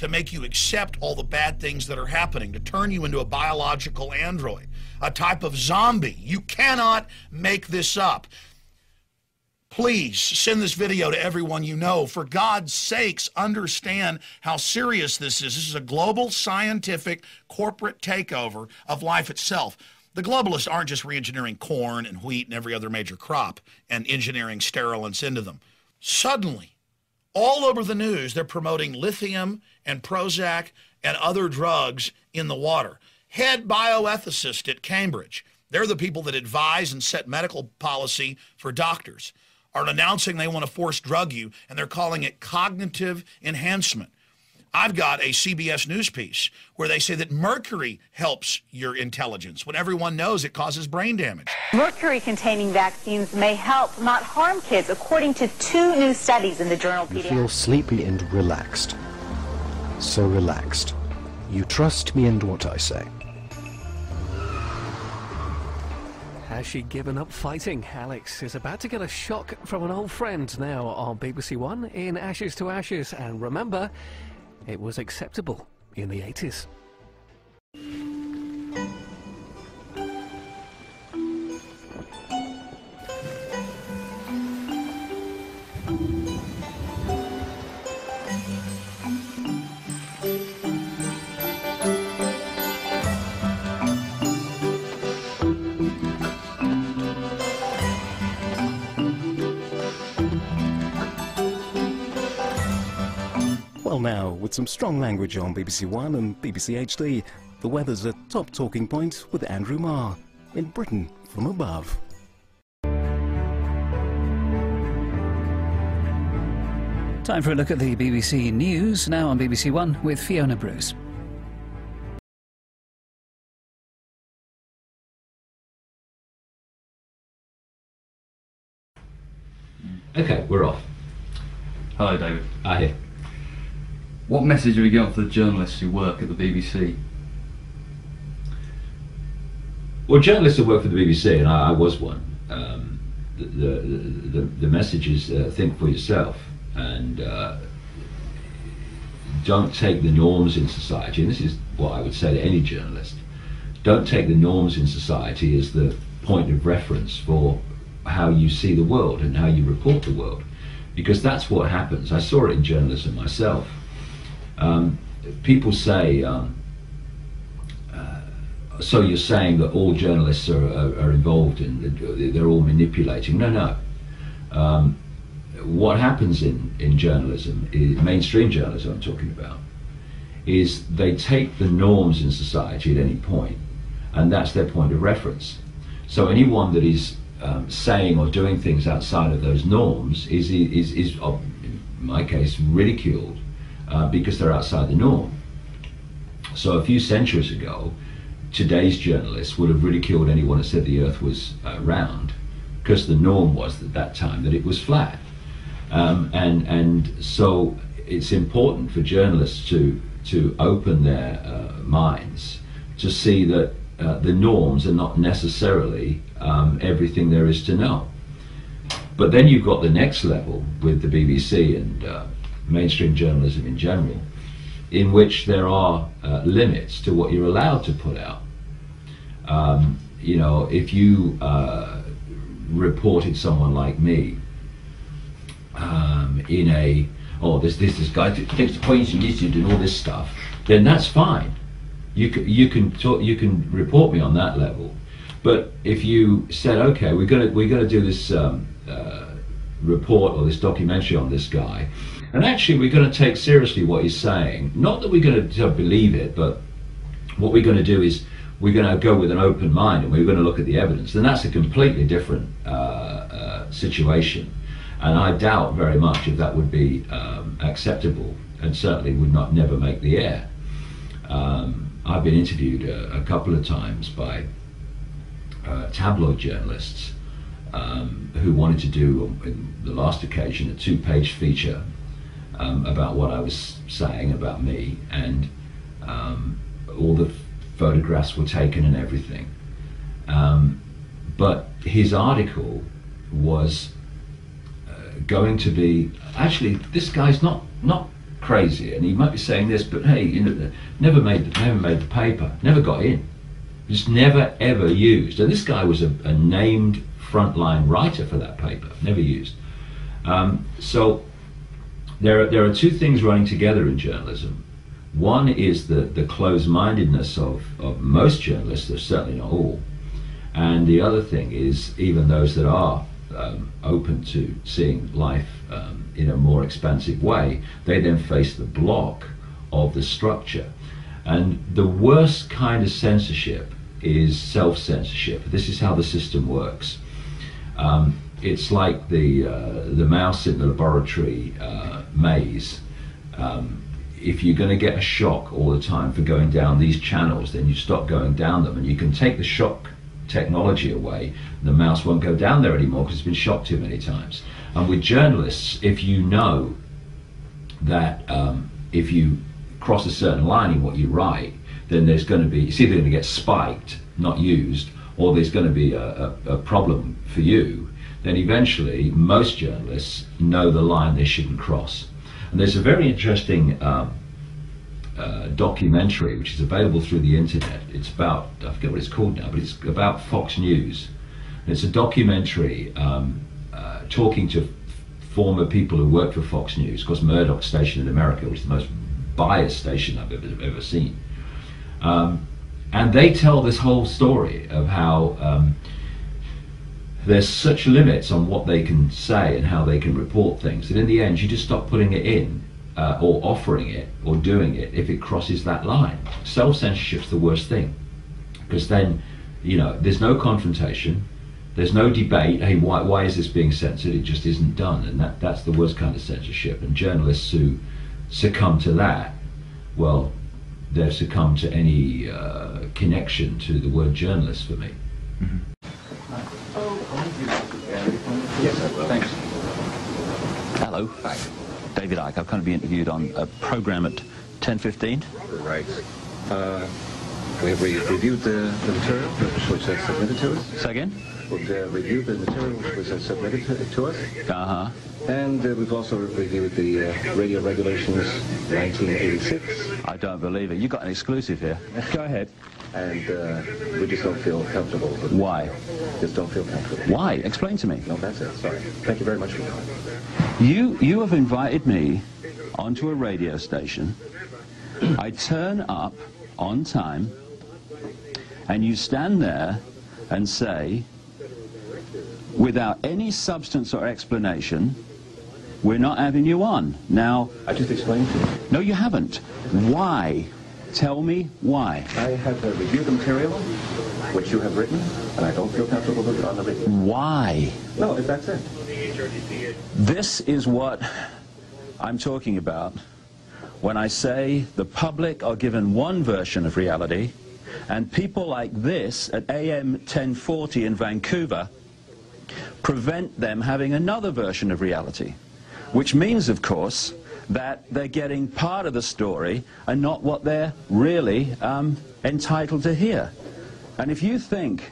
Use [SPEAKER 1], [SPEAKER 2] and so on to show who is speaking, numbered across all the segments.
[SPEAKER 1] to make you accept all the bad things that are happening, to turn you into a biological android, a type of zombie. You cannot make this up. Please send this video to everyone you know. For God's sakes, understand how serious this is. This is a global scientific corporate takeover of life itself. The globalists aren't just reengineering corn and wheat and every other major crop and engineering sterilants into them. Suddenly, all over the news, they're promoting lithium and Prozac and other drugs in the water. Head bioethicist at Cambridge, they're the people that advise and set medical policy for doctors are announcing they want to force drug you, and they're calling it cognitive enhancement. I've got a CBS News piece where they say that mercury helps your intelligence when everyone knows it causes brain damage.
[SPEAKER 2] Mercury containing vaccines may help, not harm kids, according to two new studies in the journal
[SPEAKER 3] You feel sleepy and relaxed. So relaxed. You trust me and what I say.
[SPEAKER 4] Has she given up fighting? Alex is about to get a shock from an old friend now on BBC One in Ashes to Ashes. And remember, it was acceptable in the 80s.
[SPEAKER 5] Now, with some strong language on BBC One and BBC HD, the weather's a top talking point with Andrew Marr in Britain from above.
[SPEAKER 6] Time for a look at the BBC News, now on BBC One with Fiona Bruce.
[SPEAKER 7] Okay, we're off.
[SPEAKER 8] Hello, David.
[SPEAKER 7] I hear.
[SPEAKER 8] What message have you got for the journalists who work at the BBC?
[SPEAKER 7] Well, journalists who work for the BBC, and I, I was one. Um, the, the, the, the message is uh, think for yourself and uh, don't take the norms in society. And this is what I would say to any journalist. Don't take the norms in society as the point of reference for how you see the world and how you report the world. Because that's what happens. I saw it in journalism myself. Um, people say, um, uh, so you're saying that all journalists are, are, are involved in, they're all manipulating. No, no. Um, what happens in, in journalism, is, mainstream journalism I'm talking about, is they take the norms in society at any point, and that's their point of reference. So anyone that is um, saying or doing things outside of those norms is, is, is, uh, in my case, ridiculed uh, because they're outside the norm. So a few centuries ago, today's journalists would have ridiculed anyone who said the Earth was uh, round, because the norm was at that time that it was flat. Um, and and so it's important for journalists to to open their uh, minds to see that uh, the norms are not necessarily um, everything there is to know. But then you've got the next level with the BBC and uh, mainstream journalism in general, in which there are uh, limits to what you're allowed to put out. Um, you know, if you uh, reported someone like me um, in a, oh, this this this guy takes points and this and all this stuff, then that's fine. You can you can talk, you can report me on that level. But if you said, okay, we're gonna we're gonna do this um, uh, report or this documentary on this guy, and actually we're going to take seriously what he's saying. Not that we're going to believe it, but what we're going to do is we're going to go with an open mind and we're going to look at the evidence. And that's a completely different uh, uh, situation, and I doubt very much if that would be um, acceptable, and certainly would not never make the air. Um, I've been interviewed a, a, couple of times by uh, tabloid journalists um, who wanted to do, on the last occasion, a two-page feature um, about what I was saying about me, and um, all the photographs were taken and everything. Um, but his article was uh, going to be actually this guy's not not crazy, and he might be saying this, but hey, you know, never made the, never made the paper, never got in, just never ever used. And this guy was a, a named frontline writer for that paper, never used. Um, so there are, there are two things running together in journalism. One is the, the closed-mindedness of, of most journalists, they're certainly not all, and the other thing is even those that are um, open to seeing life um, in a more expansive way, they then face the block of the structure. And the worst kind of censorship is self-censorship. This is how the system works. Um, it's like the uh, the mouse in the laboratory uh, maze. Um, if you're going to get a shock all the time for going down these channels, then you stop going down them, and you can take the shock technology away, the mouse won't go down there anymore because it's been shocked too many times. And with journalists, if you know that um, if you cross a certain line in what you write, then there's going to be, it's either going to get spiked, not used, or there's going to be a, a, a problem for you, then eventually most journalists know the line they shouldn't cross. And there's a very interesting um, uh, documentary which is available through the internet. It's about, I forget what it's called now, but it's about Fox News. And it's a documentary um, uh, talking to former people who worked for Fox News, of course Murdoch station in America, which is the most biased station I've ever, ever seen. Um, and they tell this whole story of how um, there's such limits on what they can say and how they can report things that in the end you just stop putting it in uh, or offering it or doing it if it crosses that line. Self censorship's the worst thing because then, you know, there's no confrontation, there's no debate. Hey, why, why is this being censored? It just isn't done, and that, that's the worst kind of censorship. And journalists who succumb to that, well, they've succumbed to any uh, connection to the word journalist for me.
[SPEAKER 9] Mm-hmm. Yes, thanks.
[SPEAKER 10] Hello. Hi. David Icke. I've kind of been interviewed on a program at 10.15.
[SPEAKER 9] Right. Uh, we have reviewed the, the material which was submitted to us.
[SPEAKER 10] Say again?
[SPEAKER 9] Uh, reviewed the material which was submitted to, to us.
[SPEAKER 10] Uh-huh.
[SPEAKER 9] And uh, we've also reviewed the uh, radio regulations 1986.
[SPEAKER 10] I don't believe it. You got an exclusive here. Go ahead.
[SPEAKER 9] And uh, we just don't feel comfortable.
[SPEAKER 10] Why?
[SPEAKER 9] Just don't feel comfortable.
[SPEAKER 10] Why? Explain to me.
[SPEAKER 9] No, that's it. Sorry. Thank you very much for coming.
[SPEAKER 10] You, you have invited me onto a radio station. I turn up on time, and you stand there and say, without any substance or explanation, we're not having you on. Now...
[SPEAKER 9] I just explained to you.
[SPEAKER 10] No, you haven't. Why? Tell me why.
[SPEAKER 9] I have uh, reviewed the material which you have written, and I don't feel comfortable with it on the radio.
[SPEAKER 10] Why?
[SPEAKER 9] No, if that's it.
[SPEAKER 10] This is what I'm talking about when I say the public are given one version of reality, and people like this at AM 1040 in Vancouver prevent them having another version of reality. Which means, of course, that they're getting part of the story and not what they're really um, entitled to hear. And if you think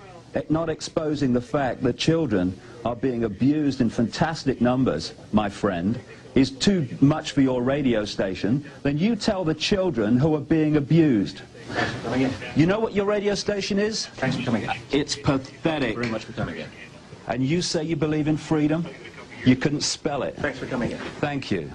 [SPEAKER 10] not exposing the fact that children are being abused in fantastic numbers, my friend, is too much for your radio station, then you tell the children who are being abused. You know what your radio station is?
[SPEAKER 9] Thanks for coming in.
[SPEAKER 10] It's pathetic.
[SPEAKER 9] Thank you very much for coming in.
[SPEAKER 10] And you say you believe in freedom? You couldn't spell it.
[SPEAKER 9] Thanks for coming in.
[SPEAKER 10] Thank you.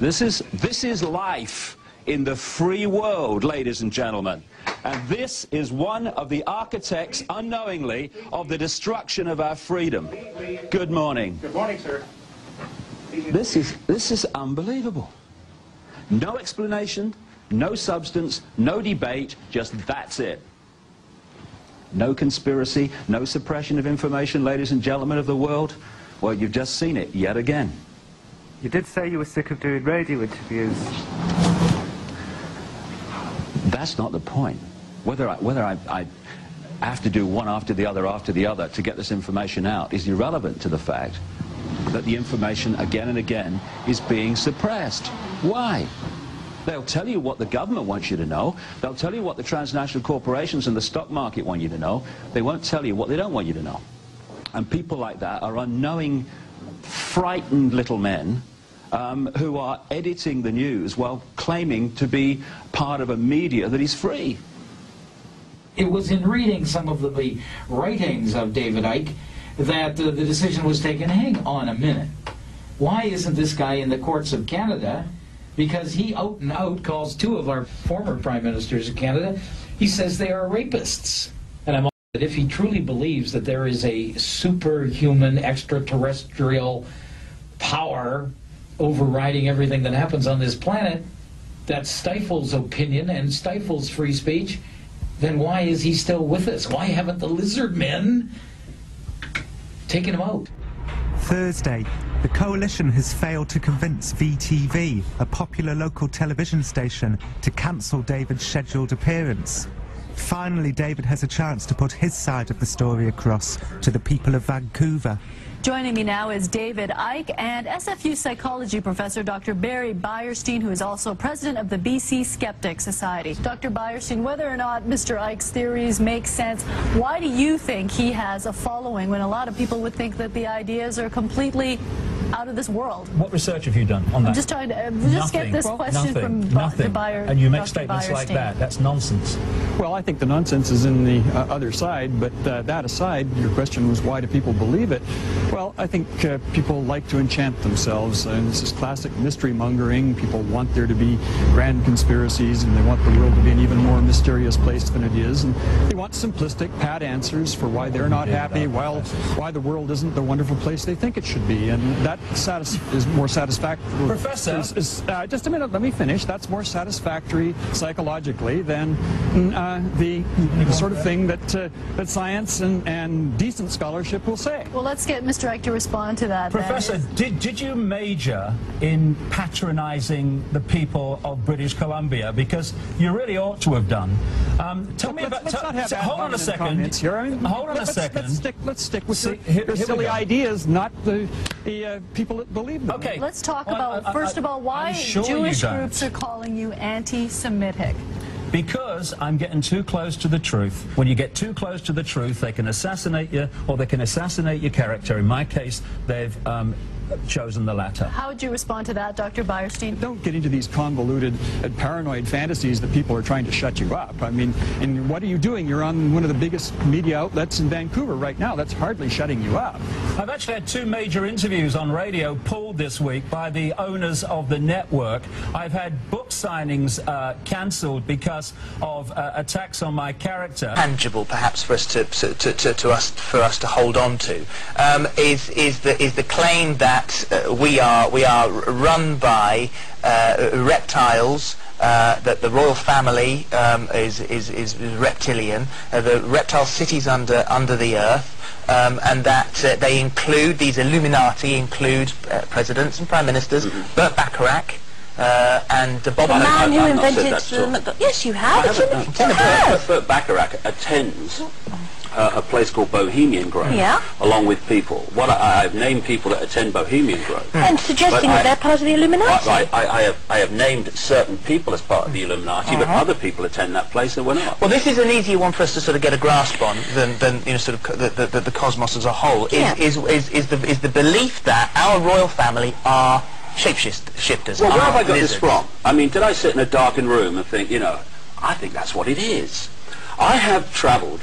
[SPEAKER 10] This is, this is life in the free world, ladies and gentlemen. And this is one of the architects, unknowingly, of the destruction of our freedom. Good morning.
[SPEAKER 9] Good morning, sir.
[SPEAKER 10] This is, this is unbelievable. No explanation, no substance, no debate, just that's it. No conspiracy, no suppression of information, ladies and gentlemen of the world. Well, you've just seen it yet again.
[SPEAKER 11] You did say you were sick of doing radio interviews.
[SPEAKER 10] That's not the point. Whether I, whether I, I have to do one after the other after the other to get this information out is irrelevant to the fact that the information again and again is being suppressed. Why? They'll tell you what the government wants you to know. They'll tell you what the transnational corporations and the stock market want you to know. They won't tell you what they don't want you to know. And people like that are unknowing, frightened little men
[SPEAKER 12] um, who are editing the news while claiming to be part of a media that is free.
[SPEAKER 13] It was in reading some of the, writings of David Icke that uh, the decision was taken. Hang on a minute. Why isn't this guy in the courts of Canada? Because he out and out calls two of our former prime ministers of Canada. He says they are rapists. And I'm all that if he truly believes that there is a superhuman extraterrestrial power overriding everything that happens on this planet that stifles opinion and stifles free speech, then why is he still with us? Why haven't the lizard men taken him out?
[SPEAKER 11] Thursday, the coalition has failed to convince VTV, a popular local television station, to cancel David's scheduled appearance. Finally, David has a chance to put his side of the story across to the people of Vancouver.
[SPEAKER 14] Joining me now is David Icke and SFU psychology professor Dr. Barry Beyerstein, who is also president of the BC Skeptic Society. Dr. Beyerstein, whether or not Mr. Icke's theories make sense, why do you think he has a following when a lot of people would think that the ideas are completely out of this world?
[SPEAKER 15] What research have you done on that?
[SPEAKER 14] I'm just trying to uh, just get this question
[SPEAKER 15] Nothing.
[SPEAKER 14] from
[SPEAKER 15] Nothing.
[SPEAKER 14] Dr. Beyer.
[SPEAKER 15] And you make
[SPEAKER 14] Dr.
[SPEAKER 15] statements like
[SPEAKER 14] Beyerstein.
[SPEAKER 15] that. That's nonsense.
[SPEAKER 16] Well, I think the nonsense is in the uh, other side, but uh, that aside, your question was why do people believe it? Well, I think uh, people like to enchant themselves, and this is classic mystery mongering. People want there to be grand conspiracies, and they want the world to be an even more mysterious place than it is, and they want simplistic, pat answers for why they're not happy, while why the world isn't the wonderful place they think it should be, and that satis- is more satisfactory.
[SPEAKER 15] Professor?
[SPEAKER 16] is- is, uh, just a minute, let me finish. That's more satisfactory psychologically than mm, uh, the sort of thing that uh, that science and, and decent scholarship will say.
[SPEAKER 14] Well, let's get Mr. Icke to respond to that. then.
[SPEAKER 15] Professor, did, did you major in patronizing the people of British Columbia? Because you really ought to have done. Um, tell me
[SPEAKER 16] Let's-
[SPEAKER 15] about.
[SPEAKER 16] let's
[SPEAKER 15] tell-
[SPEAKER 16] not have
[SPEAKER 15] so-
[SPEAKER 16] ad
[SPEAKER 15] hold on a second.
[SPEAKER 16] here. I mean,
[SPEAKER 15] hold on a
[SPEAKER 16] let's,
[SPEAKER 15] second.
[SPEAKER 16] Let's stick, let's stick with
[SPEAKER 15] See,
[SPEAKER 16] your,
[SPEAKER 15] here-
[SPEAKER 16] your
[SPEAKER 15] here
[SPEAKER 16] silly ideas, not the, the uh, people that believe them.
[SPEAKER 15] Okay.
[SPEAKER 14] Let's talk
[SPEAKER 15] Well,
[SPEAKER 14] about,
[SPEAKER 15] I- I-
[SPEAKER 14] first of all, why
[SPEAKER 15] sure
[SPEAKER 14] Jewish groups are calling you anti-Semitic.
[SPEAKER 15] Because I'm getting too close to the truth. When you get too close to the truth, they can assassinate you, or they can assassinate your character. In my case, they've um, chosen the latter.
[SPEAKER 14] How would you respond to that, Dr. Beyerstein?
[SPEAKER 16] Don't get into these convoluted and paranoid fantasies that people are trying to shut you up. I mean, and what are you doing? You're on one of the biggest media outlets in Vancouver right now. That's hardly shutting you up.
[SPEAKER 15] I've actually had two major interviews on radio pulled this week by the owners of the network. I've had book signings uh, cancelled because of uh, attacks on my character.
[SPEAKER 17] tangible perhaps for us to, to, to, to, to us for us to hold on to um, is is the is the claim that uh, we are we are run by uh, reptiles uh, that the royal family um, is, is, is reptilian, uh, the reptile cities under under the earth, um, and that uh, they include these Illuminati include uh, presidents and prime ministers, Burt Bacharach. Uh, and uh, Bob
[SPEAKER 18] The man who invented
[SPEAKER 17] said that at all.
[SPEAKER 18] the Yes, you have.
[SPEAKER 17] I
[SPEAKER 18] It's
[SPEAKER 17] haven't,
[SPEAKER 18] the- you have.
[SPEAKER 19] Burt Bacharach attends uh, a place called Bohemian Grove,
[SPEAKER 18] Yeah.
[SPEAKER 19] along with people. What I, I've named people that attend Bohemian Grove.
[SPEAKER 18] And suggesting that
[SPEAKER 19] I-
[SPEAKER 18] they're part of the Illuminati.
[SPEAKER 19] Right, I, I, have, I have named certain people as part of the Illuminati, but
[SPEAKER 17] Uh-huh.
[SPEAKER 19] other people attend that place that were not.
[SPEAKER 17] Well, this is an easier one for us to sort of get a grasp on than, than you know, sort of co- the, the, the, the cosmos as a whole. Is,
[SPEAKER 19] Yeah.
[SPEAKER 17] is, is, is, the, is the belief that our royal family are shapeshifters.
[SPEAKER 19] Well, where have I got this
[SPEAKER 17] lizards.
[SPEAKER 19] from? I mean, did I sit in a darkened room and think, you know, I think that's what it is. I have travelled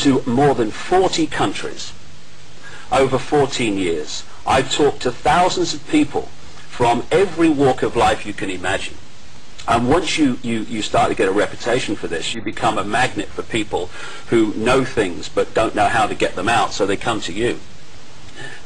[SPEAKER 19] to more than 40 countries over 14 years. I've talked to thousands of people from every walk of life you can imagine. And once you, you, you start to get a reputation for this, you become a magnet for people who know things but don't know how to get them out, so they come to you.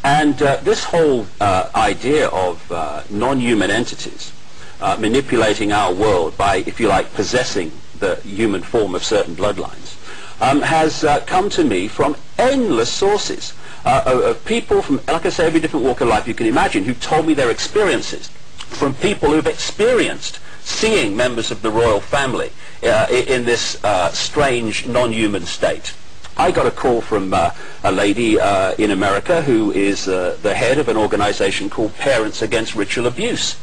[SPEAKER 19] And uh, this whole uh, idea of uh, non-human entities uh, manipulating our world by, if you like, possessing the human form of certain bloodlines um, has uh, come to me from endless sources uh, of, people from, like I say, every different walk of life you can imagine, who told me their experiences, from people who've experienced seeing members of the royal family uh, in this uh, strange non-human state. I got a call from uh, a lady uh, in America who is uh, the head of an organization called Parents Against Ritual Abuse.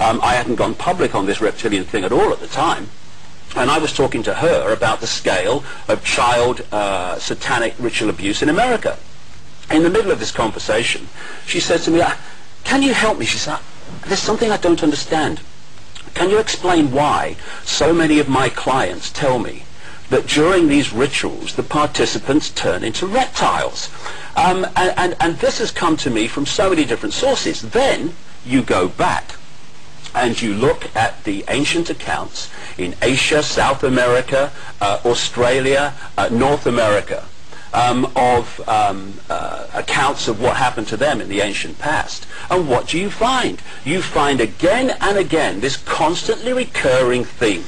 [SPEAKER 19] Um, I hadn't gone public on this reptilian thing at all at the time. And I was talking to her about the scale of child uh, satanic ritual abuse in America. In the middle of this conversation, she said to me, "Ah, can you help me? She said, there's something I don't understand. Can you explain why so many of my clients tell me that during these rituals the participants turn into reptiles? Um, and, and, and this has come to me from so many different sources. Then you go back and you look at the ancient accounts in Asia, South America, uh, Australia, uh, North America, um, of um, uh, accounts of what happened to them in the ancient past. And what do you find? You find again and again this constantly recurring theme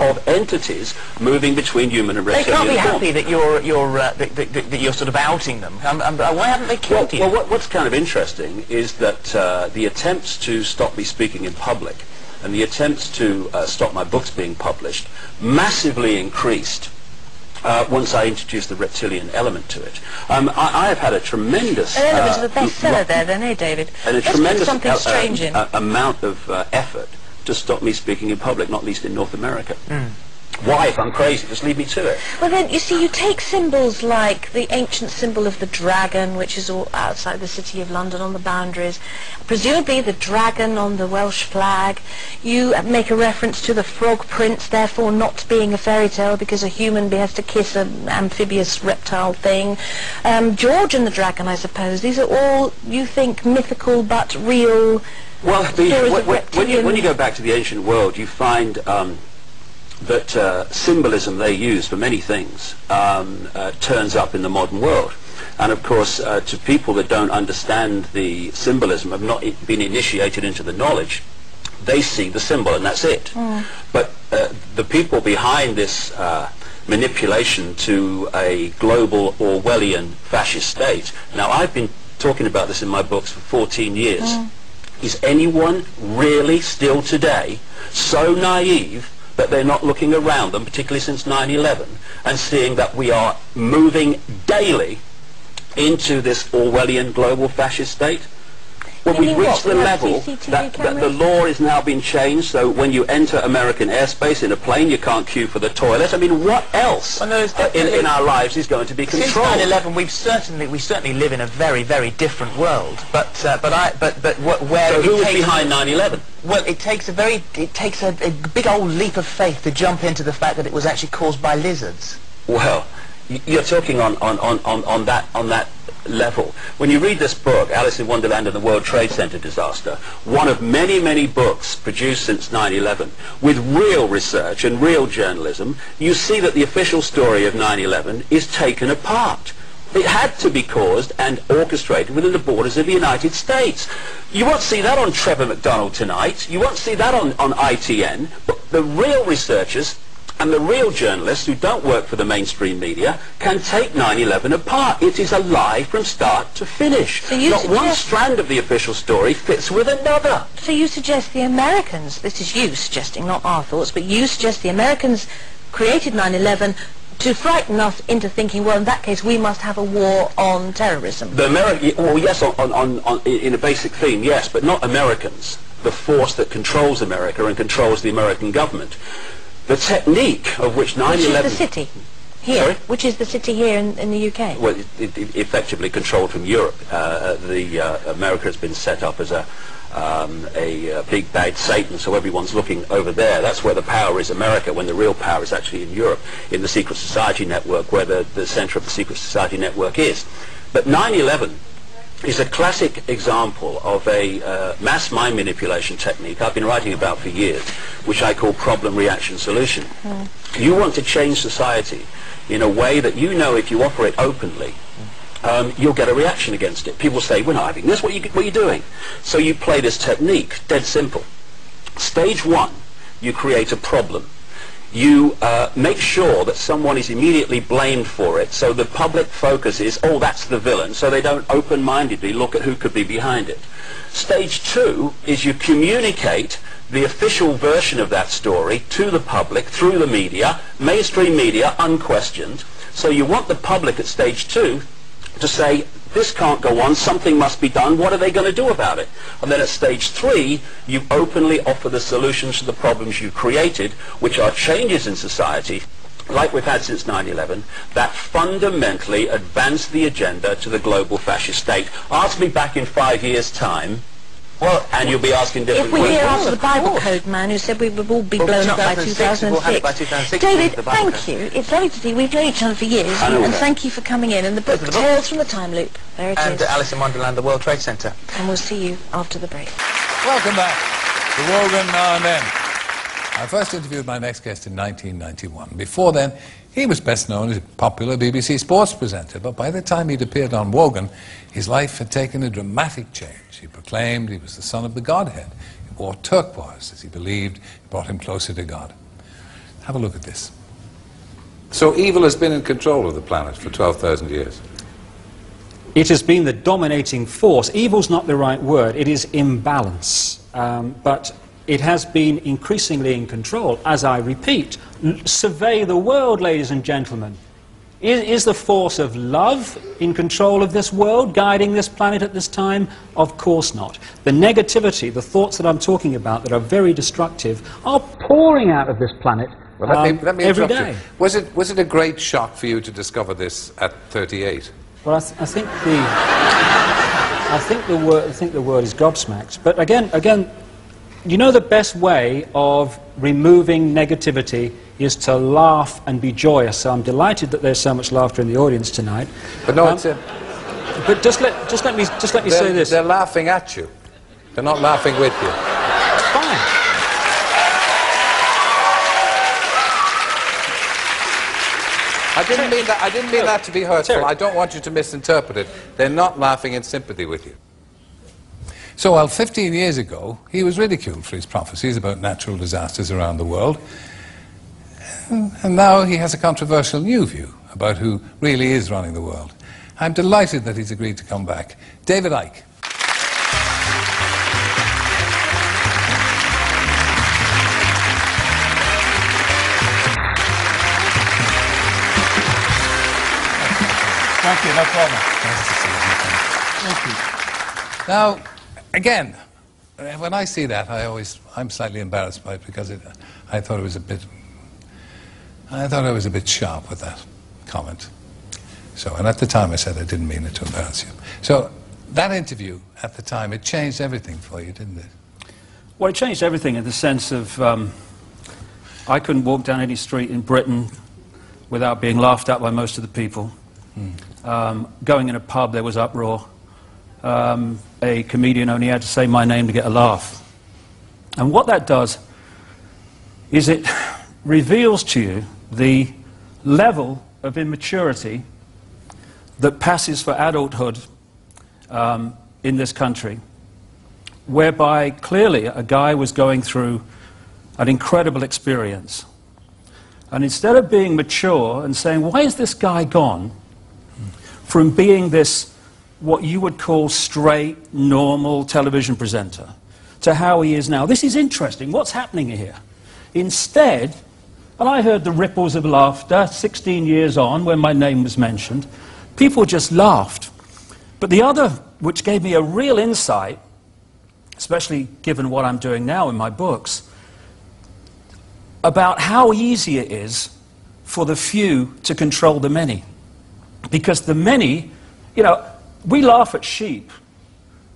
[SPEAKER 19] of entities moving between human and reptilian.
[SPEAKER 17] They can't be happy that you're you're uh, that, that, that you're sort of outing them. Um, um, why haven't they
[SPEAKER 19] Well,
[SPEAKER 17] killed you?
[SPEAKER 19] well what, what's kind of interesting is that uh, the attempts to stop me speaking in public and the attempts to uh, stop my books being published massively increased uh, once I introduced the reptilian element to it. Um, I, I have had a tremendous
[SPEAKER 18] element
[SPEAKER 19] uh,
[SPEAKER 18] a bestseller there, then, eh, David?
[SPEAKER 19] and a
[SPEAKER 18] Let's
[SPEAKER 19] tremendous
[SPEAKER 18] something
[SPEAKER 19] uh,
[SPEAKER 18] strange in.
[SPEAKER 19] uh, amount of uh, effort to stop me speaking in public, not least in North America. Why, if I'm crazy, just leave me to it.
[SPEAKER 18] Well, then, you see, you take symbols like the ancient symbol of the dragon, which is all outside the city of London on the boundaries, presumably the dragon on the Welsh flag. You make a reference to the frog prince, therefore not being a fairy tale because a human has to kiss an amphibious reptile thing. Um, George and the dragon, I suppose. These are all, you think, mythical but real
[SPEAKER 19] Well, the, when, when, you, when you go back to the ancient world, you find um, that uh, symbolism they use for many things um, uh, turns up in the modern world. And of course, uh, to people that don't understand the symbolism, have not been initiated into the knowledge, they see the symbol and that's it. But uh, the people behind this uh, manipulation to a global Orwellian fascist state, now I've been talking about this in my books for 14 years. Is anyone really still today so naive that they're not looking around them, particularly since 9-11, and seeing that we are moving daily into this Orwellian global fascist state? Well,
[SPEAKER 18] You
[SPEAKER 19] we've reached the level that, that the law is now being changed, so when you enter American airspace in a plane, you can't queue for the toilet. I mean, what else
[SPEAKER 17] Well, no,
[SPEAKER 19] uh, in, in our lives is going to be
[SPEAKER 17] Since
[SPEAKER 19] controlled?
[SPEAKER 17] 9/11, we've certainly we certainly live in a very very different world. But uh, but I but but where
[SPEAKER 19] So who was behind 9/11?
[SPEAKER 17] Well, it takes a very it takes a, a big old leap of faith to jump into the fact that it was actually caused by lizards.
[SPEAKER 19] Well, you're talking on, on, on, on, on that on that level. When you read this book, Alice in Wonderland and the World Trade Center disaster, one of many, many books produced since 9-11, with real research and real journalism, you see that the official story of 9-11 is taken apart. It had to be caused and orchestrated within the borders of the United States. You won't see that on Trevor McDonald tonight. You won't see that on, on ITN. But the real researchers and the real journalists who don't work for the mainstream media can take 9-11 apart. It is a lie from start to finish.
[SPEAKER 18] you
[SPEAKER 19] Not one strand of the official story fits with another.
[SPEAKER 18] So you suggest the Americans, this is you suggesting, not our thoughts, but you suggest the Americans created 9-11 to frighten us into thinking, well, in that case, we must have a war on terrorism.
[SPEAKER 19] The Ameri- well, yes, on, on, on, on, in a basic theme, yes, but not Americans. The force that controls America and controls the American government. The technique of which 9-11...
[SPEAKER 18] Which is the city here,
[SPEAKER 19] Sorry?
[SPEAKER 18] which is the city here in, in the UK.
[SPEAKER 19] well, it, it, it effectively controlled from Europe. Uh, the uh, America has been set up as a um, a uh, big bad Satan, so everyone's looking over there. That's where the power is, America, when the real power is actually in Europe, in the secret society network, where the, the center of the secret society network is. But 9/11 is a classic example of a uh, mass mind manipulation technique I've been writing about for years, which I call problem reaction solution. You want to change society in a way that you know if you operate openly, um, you'll get a reaction against it. People say, we're not having this, what are, you, what are you doing? So you play this technique, dead simple. Stage one, you create a problem. You uh, make sure that someone is immediately blamed for it, so the public focus is, oh, that's the villain, so they don't open-mindedly look at who could be behind it. Stage two is you communicate the official version of that story to the public through the media, mainstream media, unquestioned. So you want the public at stage two to say, this can't go on, something must be done, what are they going to do about it? And then at stage three, you openly offer the solutions to the problems you created, which are changes in society, like we've had since 9-11, that fundamentally advance the agenda to the global fascist state. Ask me back in five years' time, Well, and you'll be asking different
[SPEAKER 18] If we're here
[SPEAKER 19] questions.
[SPEAKER 18] after the Bible Code man who said we would all be
[SPEAKER 19] Well,
[SPEAKER 18] blown up by
[SPEAKER 19] 2006, we'll have it by 2006,
[SPEAKER 18] David,
[SPEAKER 19] the Bible
[SPEAKER 18] thank you. It's lovely to see you. we've known each other for years,
[SPEAKER 19] I know
[SPEAKER 18] and thank you for coming in. And the book, Tales from the Time Loop, there it is.
[SPEAKER 17] And uh, Alice in Wonderland, the World Trade Center.
[SPEAKER 18] And we'll see you after the break.
[SPEAKER 20] Welcome back to Wogan Now and Then. I first interviewed my next guest in 1991. Before then, he was best known as a popular BBC sports presenter, but by the time he'd appeared on Wogan, his life had taken a dramatic change. He proclaimed he was the son of the Godhead. He wore turquoise, as he believed it brought him closer to God. Have a look at this.
[SPEAKER 21] So evil has been in control of the planet for 12,000 years.
[SPEAKER 22] It has been the dominating force. Evil's not the right word, it is imbalance. Um, but it has been increasingly in control, as I repeat. Survey the world, ladies and gentlemen. Is, is the force of love in control of this world, guiding this planet at this time? Of course not. The negativity, the thoughts that I'm talking about that are very destructive, are pouring out of this planet
[SPEAKER 21] Well, let
[SPEAKER 22] um,
[SPEAKER 21] me, let me
[SPEAKER 22] every day.
[SPEAKER 21] you. Was it, was it a great shock for you to discover this at 38?
[SPEAKER 22] Well, I, th- I think the I think the word I think the word is gobsmacked. But again, again, you know the best way of removing negativity is to laugh and be joyous. So I'm delighted that there's so much laughter in the audience tonight.
[SPEAKER 21] But no,
[SPEAKER 22] Um,
[SPEAKER 21] it's a,
[SPEAKER 22] But just let just let me just let me
[SPEAKER 21] they're,
[SPEAKER 22] say this.
[SPEAKER 21] They're laughing at you. They're not laughing with you.
[SPEAKER 22] Fine.
[SPEAKER 21] I didn't mean that. I didn't mean that to be hurtful. I don't want you to misinterpret it. They're not laughing in sympathy with you.
[SPEAKER 20] So, well, 15 years ago, he was ridiculed for his prophecies about natural disasters around the world. And now he has a controversial new view about who really is running the world. I'm delighted that he's agreed to come back. David Icke. Thank you, no problem. Nice you. Thank you. Now, again, when I see that, I always, I'm slightly embarrassed by it because it, I thought it was a bit, I thought I was a bit sharp with that comment. So, and at the time I said I didn't mean it to embarrass you. So, that interview at the time, it changed everything for you, didn't it?
[SPEAKER 10] Well, it changed everything in the sense of um, I couldn't walk down any street in Britain without being laughed at by most of the people. Um, going in a pub, there was uproar. Um, a comedian only had to say my name to get a laugh. And what that does is it reveals to you the level of immaturity that passes for adulthood um, in this country, whereby clearly a guy was going through an incredible experience. And instead of being mature and saying, why is this guy gone from being this, what you would call straight, normal television presenter, to how he is now? This is interesting. What's happening here? Instead, and I heard the ripples of laughter 16 years on when my name was mentioned, people just laughed. But the other, which gave me a real insight, especially given what I'm doing now in my books, about how easy it is for the few to control the many. Because the many, you know, we laugh at sheep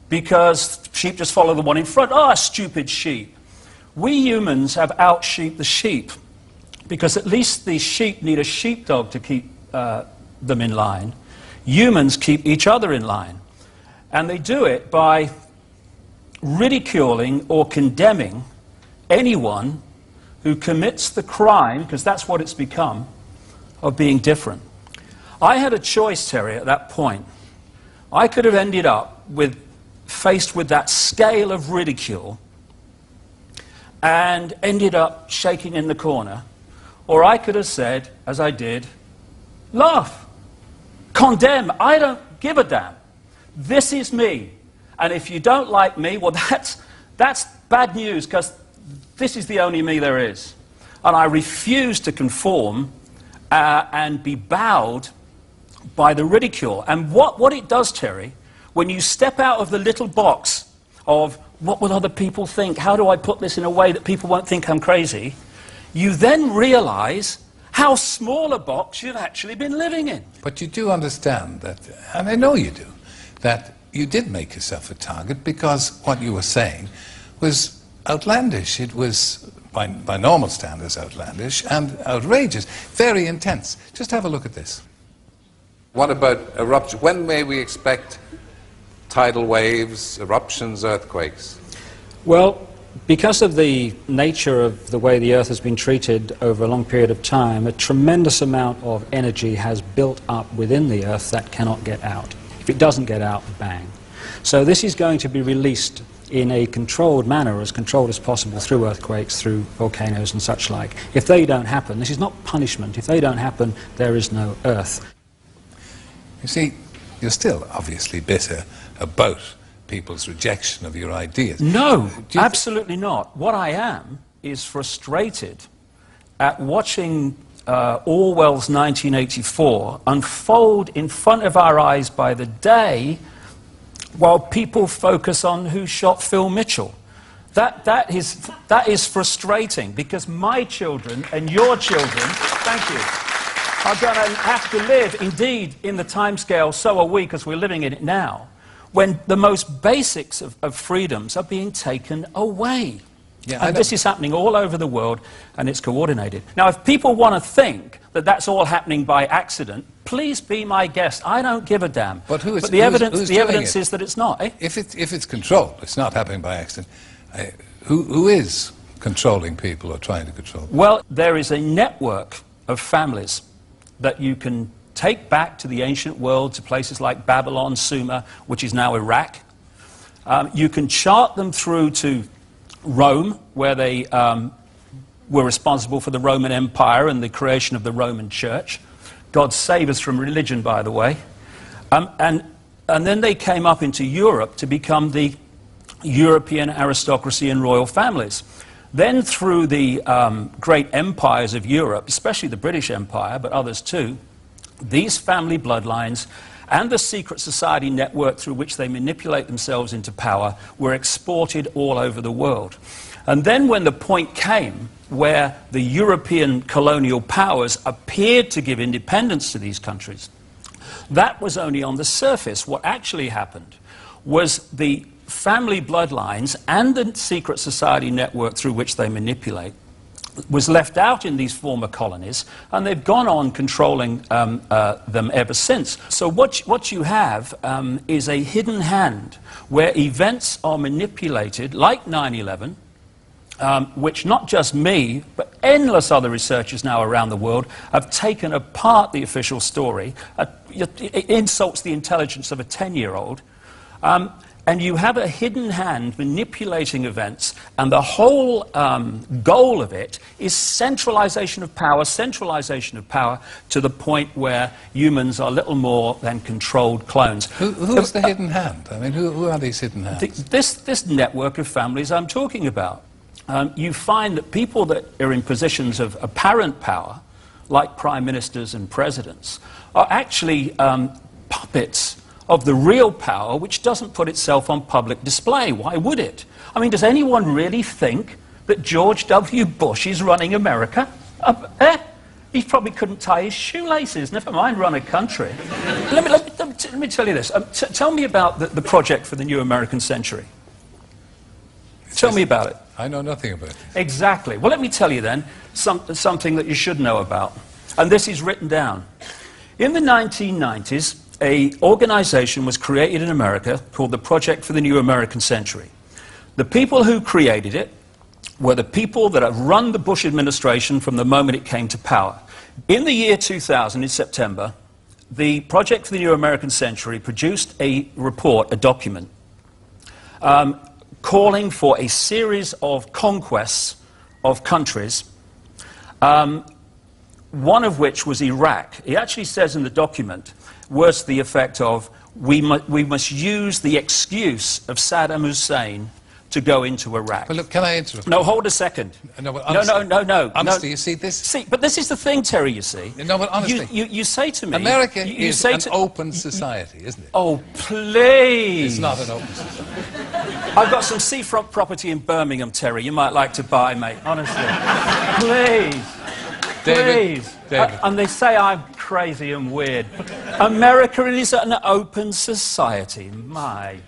[SPEAKER 10] because sheep just follow the one in front. Ah, stupid sheep. We humans have out sheep the sheep because at least the sheep need a sheepdog to keep uh, them in line. Humans keep each other in line. And they do it by ridiculing or condemning anyone who commits the crime, because that's what it's become, of being different. I had a choice, Terry, at that point. I could have ended up with, faced with that scale of ridicule and ended up shaking in the corner. Or I could have said, as I did, laugh, condemn, I don't give a damn. This is me. And if you don't like me, well, that's, that's bad news because this is the only me there is. And I refuse to conform uh, and be bowed by the ridicule. And what, what it does, Terry, when you step out of the little box of what will other people think, how do I put this in a way that people won't think I'm crazy, you then realize how small a box you've actually been living in.
[SPEAKER 20] But you do understand that, and I know you do, that you did make yourself a target because what you were saying was outlandish. It was, by, by normal standards, outlandish and outrageous, very intense. Just have a look at this. What about eruption? When may we expect tidal waves, eruptions, earthquakes?
[SPEAKER 10] Well, because of the nature of the way the Earth has been treated over a long period of time, a tremendous amount of energy has built up within the Earth that cannot get out. If it doesn't get out, bang. So this is going to be released in a controlled manner, as controlled as possible through earthquakes, through volcanoes and such like. If they don't happen, this is not punishment. If they don't happen, there is no Earth.
[SPEAKER 20] You see, you're still obviously bitter about people's rejection of your ideas.
[SPEAKER 10] No, absolutely not. What I am is frustrated at watching uh, Orwell's 1984 unfold in front of our eyes by the day while people focus on who shot Phil Mitchell. That, that, is, that is frustrating because my children and your children, thank you, are going to have to live, indeed, in the timescale, so are we because we're living in it now, when the most basics of, of freedoms are being taken away.
[SPEAKER 20] Yeah,
[SPEAKER 10] and this is happening all over the world, and it's coordinated. Now, if people want to think that that's all happening by accident, please be my guest. I don't give a damn.
[SPEAKER 20] But who is
[SPEAKER 10] But the
[SPEAKER 20] who is-
[SPEAKER 10] evidence,
[SPEAKER 20] who's
[SPEAKER 10] the evidence
[SPEAKER 20] it?
[SPEAKER 10] is that it's not. Eh?
[SPEAKER 20] If, it, if it's controlled, it's not happening by accident. Uh, who, who is controlling people or trying to control them?
[SPEAKER 10] Well, there is a network of families that you can take back to the ancient world, to places like Babylon, Sumer, which is now Iraq. Um, you can chart them through to Rome, where they um, were responsible for the Roman Empire and the creation of the Roman Church. God save us from religion, by the way. Um, and, and then they came up into Europe to become the European aristocracy and royal families. Then, through the um, great empires of Europe, especially the British Empire, but others too, these family bloodlines and the secret society network through which they manipulate themselves into power were exported all over the world. And then, when the point came where the European colonial powers appeared to give independence to these countries, that was only on the surface. What actually happened was the family bloodlines and the secret society network through which they manipulate was left out in these former colonies, and they've gone on controlling um, uh, them ever since. So what, what you have um, is a hidden hand where events are manipulated, like 9/11, um, which not just me, but endless other researchers now around the world have taken apart the official story. Uh, it, insults the intelligence of a 10-year-old. Um, and you have a hidden hand manipulating events, and the whole um, goal of it is centralization of power, centralization of power to the point where humans are little more than controlled clones.
[SPEAKER 20] Who, who is the hidden hand? I mean, who, who are these hidden hands?
[SPEAKER 10] Th- This, this network of families I'm talking about, um, you find that people that are in positions of apparent power, like prime ministers and presidents, are actually um, puppets of the real power which doesn't put itself on public display. Why would it? I mean, does anyone really think that George W. Bush is running America? Uh, eh? He probably couldn't tie his shoelaces, never mind run a country. let, me, let, me, let, me, t- let me tell you this. Um, t- tell me about the, the project for the new American century. Tell me about it.
[SPEAKER 20] I know nothing about it.
[SPEAKER 10] Exactly. Well, let me tell you then some, something that you should know about. And this is written down. In the 1990s, a organization was created in America called the Project for the New American Century. The people who created it were the people that have run the Bush administration from the moment it came to power. In the year 2000, in September, the Project for the New American Century produced a report, a document, um, calling for a series of conquests of countries, um, one of which was Iraq. He actually says in the document, words to the effect of, we, mu- we must use the excuse of Saddam Hussein to go into Iraq.
[SPEAKER 20] But look, can I interrupt?
[SPEAKER 10] No, hold a second.
[SPEAKER 20] No, but
[SPEAKER 10] no, no, no, no.
[SPEAKER 20] honestly,
[SPEAKER 10] no.
[SPEAKER 20] you see this?
[SPEAKER 10] See, but this is the thing, Terry, you see.
[SPEAKER 20] No, but honestly.
[SPEAKER 10] You, you, you say to me...
[SPEAKER 20] America
[SPEAKER 10] you, you
[SPEAKER 20] is
[SPEAKER 10] say
[SPEAKER 20] an
[SPEAKER 10] to,
[SPEAKER 20] open society, isn't it?
[SPEAKER 10] Oh, please.
[SPEAKER 20] It's not an open society.
[SPEAKER 10] I've got some seafront property in Birmingham, Terry. You might like to buy, mate. Honestly. Please.
[SPEAKER 20] David,
[SPEAKER 10] Please.
[SPEAKER 20] David.
[SPEAKER 10] Uh, and they say I'm
[SPEAKER 15] crazy and weird. America is an open society. My.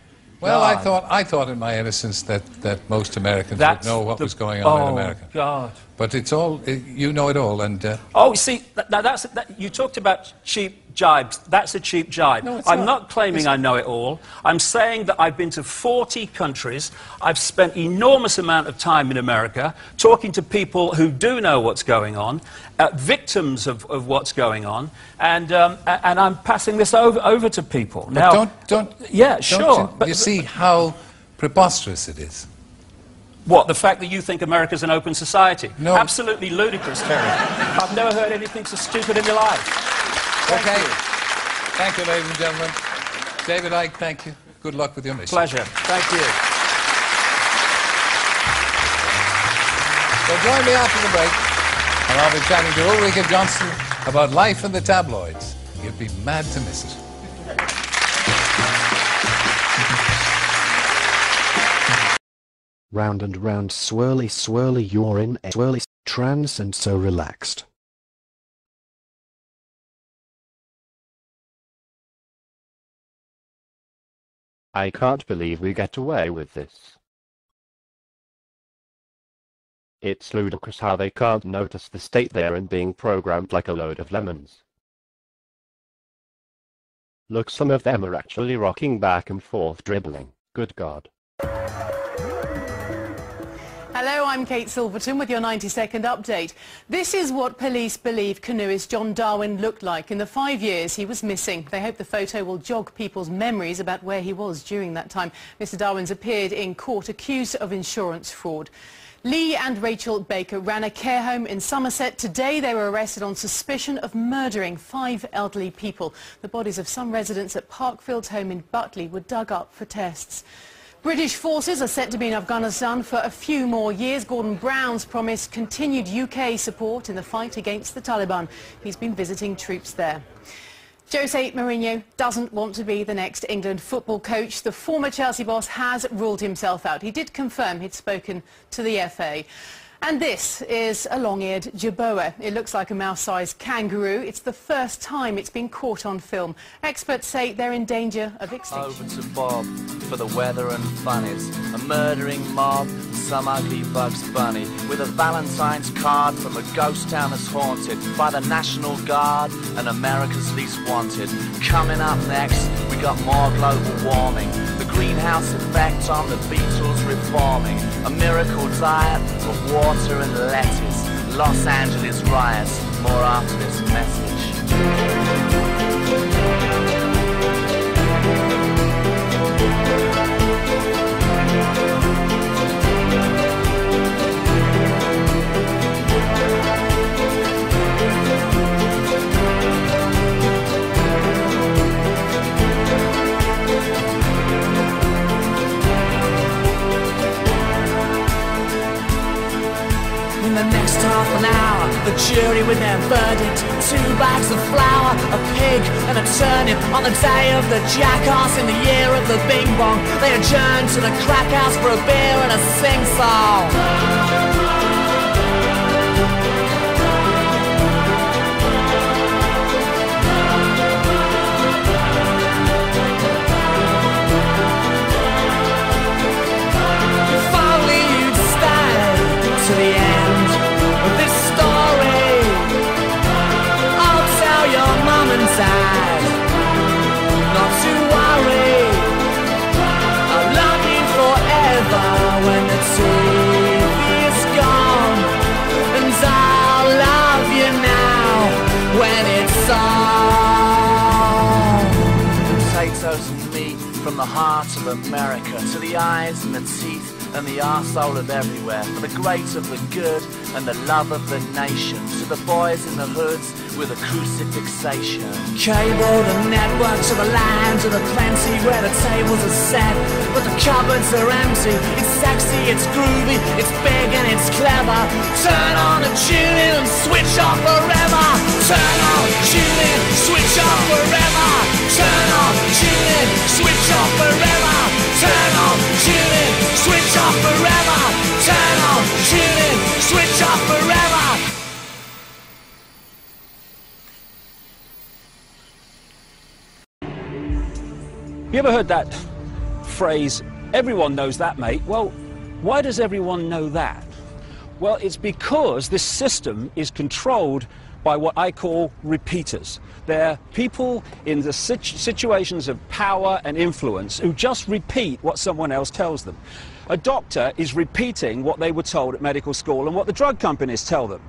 [SPEAKER 20] Well, I thought, I thought in my innocence that, that most Americans
[SPEAKER 15] That's
[SPEAKER 20] would know what
[SPEAKER 15] the-
[SPEAKER 20] was going on in
[SPEAKER 15] oh,
[SPEAKER 20] America.
[SPEAKER 15] God.
[SPEAKER 20] But it's all, it, you know it all, and uh,
[SPEAKER 15] Oh, see, that, that- that's, that, you talked about cheap jibes. That's a cheap jibe.
[SPEAKER 20] No,
[SPEAKER 15] I'm
[SPEAKER 20] not.
[SPEAKER 15] not claiming I know it all. I'm saying that I've been to 40 countries. I've spent enormous amount of time in America talking to people who do know what's going on, uh, victims of, of what's going on, and, um, and I'm passing this over, over to people.
[SPEAKER 20] but
[SPEAKER 15] now,
[SPEAKER 20] don't, don't,
[SPEAKER 15] yeah,
[SPEAKER 20] don't
[SPEAKER 15] sure.
[SPEAKER 20] You,
[SPEAKER 15] but-
[SPEAKER 20] you see how preposterous it is.
[SPEAKER 15] What, the fact that you think America's an open society?
[SPEAKER 20] No.
[SPEAKER 15] Absolutely ludicrous, Terry. I've never heard anything so stupid in my life.
[SPEAKER 20] Okay. Thank you, ladies and gentlemen. David Icke, thank you. Good luck with your mission.
[SPEAKER 15] Pleasure. Thank you.
[SPEAKER 20] So join me after the break, and I'll be chatting to Ulrika Jonsson about life in the tabloids. You'd be mad to miss it.
[SPEAKER 3] Round and round, swirly, swirly, you're in a swirly trance and so relaxed.
[SPEAKER 23] I can't believe we get away with this. It's ludicrous how they can't notice the state they're in being programmed like a load of lemons. Look, some of them are actually rocking back and forth dribbling. Good God.
[SPEAKER 24] I'm Kate Silverton with your 90-second update. This is what police believe canoeist John Darwin looked like in the five years he was missing. They hope the photo will jog people's memories about where he was during that time. Mr Darwin's appeared in court accused of insurance fraud. Lee and Rachel Baker ran a care home in Somerset. Today they were arrested on suspicion of murdering five elderly people. The bodies of some residents at Parkfield's home in Butleigh were dug up for tests. British forces are set to be in Afghanistan for a few more years. Gordon Brown's promised continued UK support in the fight against the Taliban. He's been visiting troops there. Jose Mourinho doesn't want to be the next England football coach. The former Chelsea boss has ruled himself out. He did confirm he'd spoken to the FA. And this is a long-eared jerboa. It looks like a mouse-sized kangaroo. It's the first time it's been caught on film. Experts say they're in danger of extinction.
[SPEAKER 25] Over to Bob for the weather and funnies. A murdering mob, some ugly Bugs Bunny. With a Valentine's card from a ghost town that's haunted by the National Guard and America's least wanted. Coming up next, we got more global warming. The greenhouse effect on the Beatles reforming. A miracle diet of water and lettuce. Los Angeles riots. More after this message. And a turnip. On the day of the jackass in the year of the bing bong, they adjourn to the crack house for a beer and a sing song. 100,000 meat from the heart of America to the eyes and the teeth and the arsehole of everywhere, for the great of the good and the love of the nation, to the boys in the hoods with a crucifixation. Cable the network to the land to the plenty where the tables are set. But the cupboards are empty. It's sexy, it's groovy, it's big and it's clever. Turn on tune in and switch off forever. Turn on, tune in, switch off forever. Turn on, tune in, switch off forever. Turn on, tune in, switch off forever. Turn on, tune in, switch off forever.
[SPEAKER 10] You ever heard that phrase, everyone knows that, mate? Well, why does everyone know that? Well, it's because this system is controlled by what I call repeaters. They're people in the situ situations of power and influence who just repeat what someone else tells them. A doctor is repeating what they were told at medical school and what the drug companies tell them.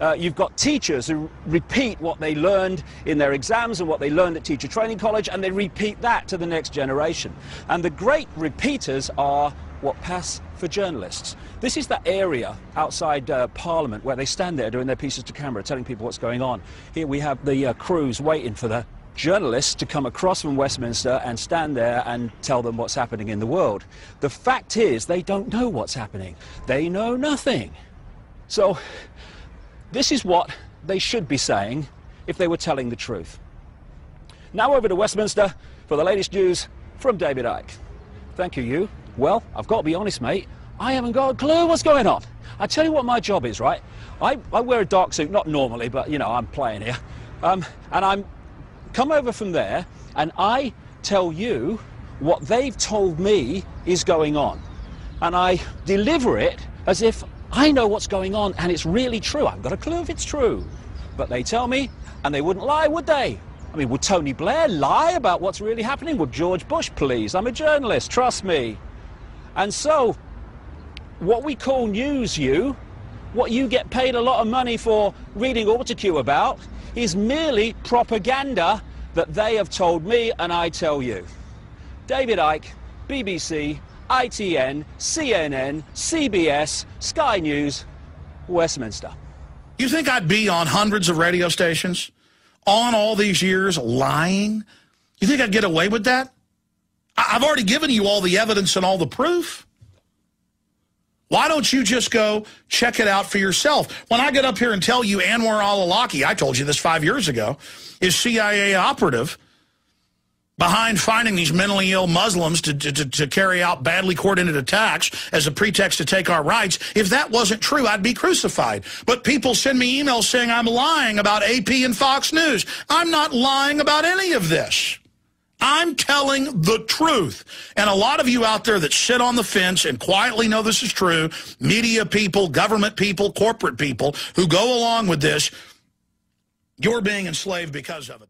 [SPEAKER 10] Uh, you've got teachers who repeat what they learned in their exams and what they learned at teacher training college, and they repeat that to the next generation. And the great repeaters are what pass for journalists. This is that area outside uh, Parliament where they stand there doing their pieces to camera, telling people what's going on. Here we have the uh, crews waiting for the journalists to come across from Westminster and stand there and tell them what's happening in the world. The fact is, they don't know what's happening. They know nothing. So, this is what they should be saying if they were telling the truth. Now over to Westminster for the latest news from David Icke. Thank you, you. Well, I've got to be honest, mate. I haven't got a clue what's going on. I tell you what my job is, right? I, I wear a dark suit, not normally, but, you know, I'm playing here. Um, and I'm come over from there and I tell you what they've told me is going on. And I deliver it as if I know what's going on and it's really true. I've got a clue if it's true. But they tell me, and they wouldn't lie, would they? I mean, would Tony Blair lie about what's really happening? Would George Bush, please? I'm a journalist, trust me. And so, what we call news, you, what you get paid a lot of money for reading AutoCue about, is merely propaganda that they have told me and I tell you. David Icke, BBC, ITN, CNN, CBS, Sky News, Westminster.
[SPEAKER 1] You think I'd be on hundreds of radio stations, on all these years, lying? You think I'd get away with that? I've already given you all the evidence and all the proof. Why don't you just go check it out for yourself? When I get up here and tell you Anwar al-Awlaki, I told you this five years ago, is CIA operative behind finding these mentally ill Muslims to, to, to carry out badly coordinated attacks as a pretext to take our rights. If that wasn't true, I'd be crucified. But people send me emails saying I'm lying about AP and Fox News. I'm not lying about any of this. I'm telling the truth. And a lot of you out there that sit on the fence and quietly know this is true, media people, government people, corporate people who go along with this, you're being enslaved because of it.